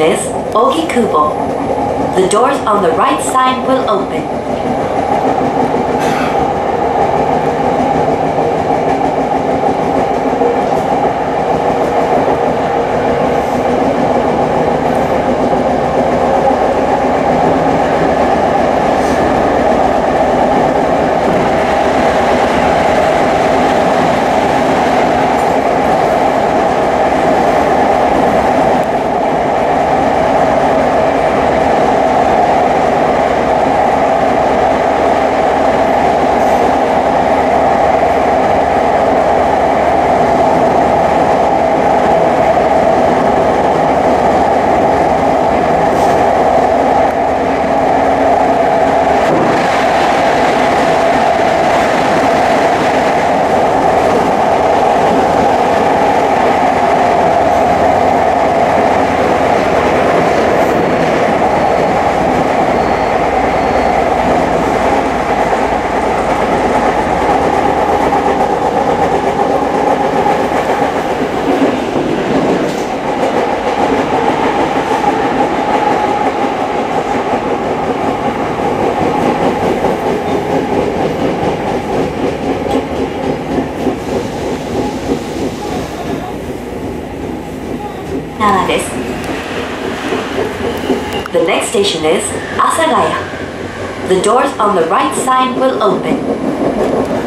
is Ogikubo. The doors on the right side will open. The next station is Asagaya. The doors on the right side will open.